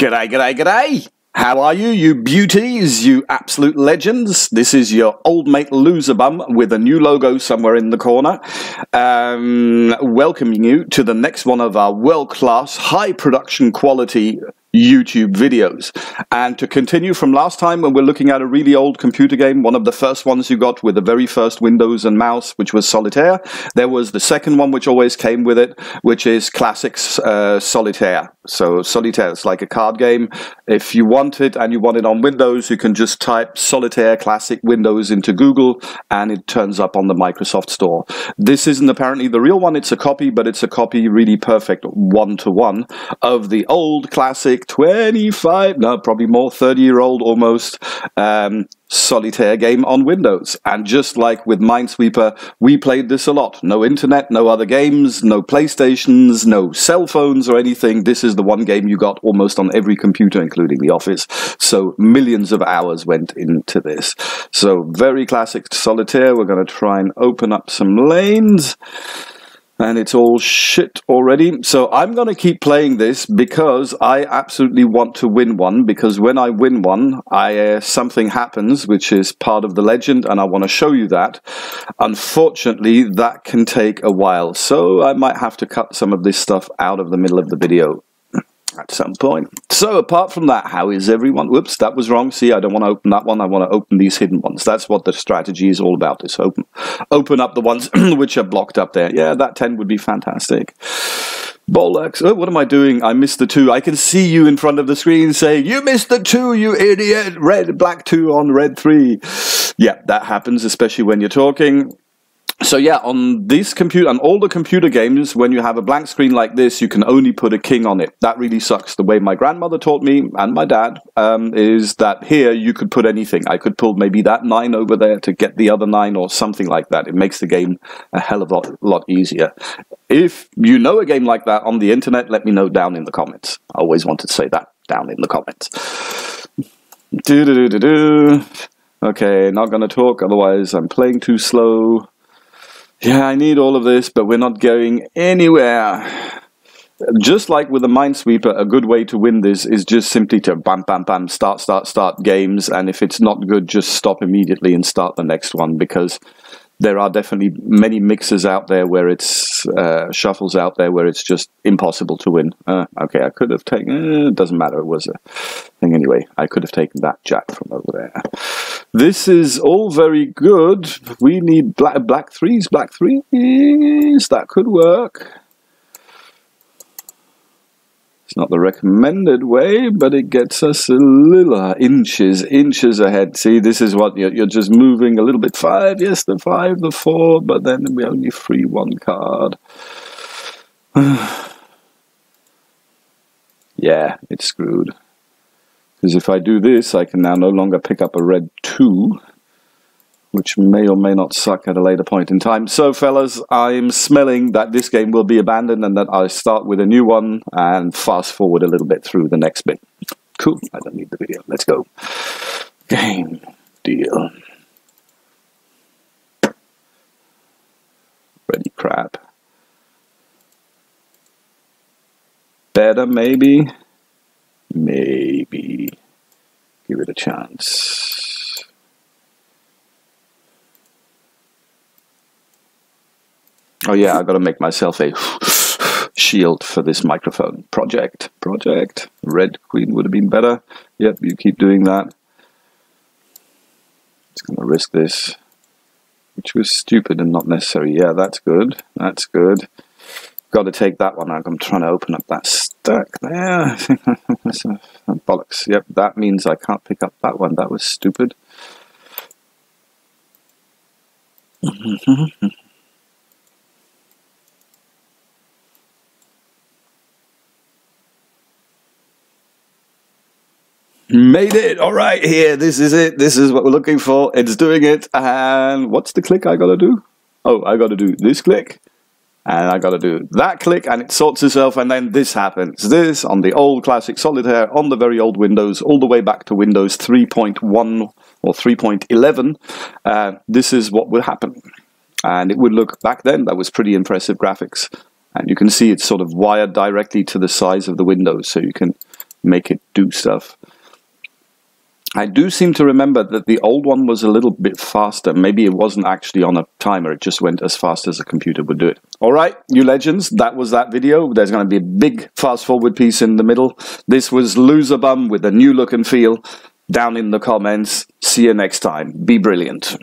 G'day, g'day, g'day! How are you, you beauties, you absolute legends? This is your old mate LuzrBum with a new logo somewhere in the corner. Um, welcoming you to the next one of our world class, high production quality YouTube videos. And to continue from last time when we're looking at a really old computer game, one of the first ones you got with the very first Windows and mouse, which was Solitaire, there was the second one which always came with it, which is Classics uh, Solitaire. So Solitaire is like a card game. If you want it and you want it on Windows, you can just type Solitaire Classic Windows into Google and it turns up on the Microsoft Store. This isn't apparently the real one, it's a copy, but it's a copy really perfect one-to-one of the old classic 25, no, probably more, 30 year old almost, um, solitaire game on Windows. And just like with Minesweeper, we played this a lot. No internet, no other games, no PlayStations, no cell phones or anything. This is the one game you got almost on every computer, including the Office. So millions of hours went into this. So very classic solitaire. We're going to try and open up some lanes and it's all shit already. So I'm going to keep playing this because I absolutely want to win one. Because when I win one, I uh, something happens, which is part of the legend, and I want to show you that. Unfortunately, that can take a while, so I might have to cut some of this stuff out of the middle of the video at some point. So apart from that, how is everyone? Whoops, that was wrong. See, I don't want to open that one. I want to open these hidden ones. That's what the strategy is all about. Is open, open up the ones which are blocked up there. Yeah, that 10 would be fantastic. Bollocks. Oh, what am I doing? I missed the two. I can see you in front of the screen saying, You missed the two, you idiot. Red, black two on red three. Yeah, that happens, especially when you're talking so yeah, on this computer, on all the computer games, when you have a blank screen like this, you can only put a king on it. That really sucks. The way my grandmother taught me, and my dad, um, is that here you could put anything. I could pull maybe that nine over there to get the other nine or something like that. It makes the game a hell of a lot, easier. If you know a game like that on the internet, let me know down in the comments. I always wanted to say that down in the comments. Do do do do do. Okay, not gonna talk, otherwise I'm playing too slow yeah, I need all of this, but we're not going anywhere. Just like with the Minesweeper, a good way to win this is just simply to bam, bam, bam, start, start, start games, and if it's not good, just stop immediately and start the next one, because there are definitely many mixes out there where it's uh, shuffles out there where it's just impossible to win. Uh, okay, I could have taken. Uh, it doesn't matter. It was a thing anyway. I could have taken that jack from over there. This is all very good. We need black black threes, black threes. That could work. It's not the recommended way, but it gets us a little uh, inches, inches ahead. See, this is what you're, you're just moving a little bit. Five, yes, the five, the four, but then we only free one card. yeah, it's screwed. Because if I do this, I can now no longer pick up a red two which may or may not suck at a later point in time. So, fellas, I'm smelling that this game will be abandoned and that I start with a new one and fast forward a little bit through the next bit. Cool, I don't need the video. Let's go. Game deal. Ready crap. Better, maybe? Maybe. Give it a chance. Oh yeah, I've got to make myself a shield for this microphone. Project, project. Red queen would have been better. Yep, you keep doing that. It's going to risk this, which was stupid and not necessary. Yeah, that's good. That's good. Got to take that one. I'm trying to open up that stack there. Bollocks. Yep, that means I can't pick up that one. That was stupid. Made it! All right, here, this is it. This is what we're looking for. It's doing it. And what's the click I gotta do? Oh, I gotta do this click. And I gotta do that click, and it sorts itself, and then this happens. This on the old classic solitaire, on the very old Windows, all the way back to Windows 3.1 or 3.11. Uh, this is what would happen. And it would look back then, that was pretty impressive graphics. And you can see it's sort of wired directly to the size of the Windows, so you can make it do stuff. I do seem to remember that the old one was a little bit faster. Maybe it wasn't actually on a timer, it just went as fast as a computer would do it. All right, you legends, that was that video. There's going to be a big fast forward piece in the middle. This was LuzrBum with a new look and feel. Down in the comments. See you next time. Be brilliant.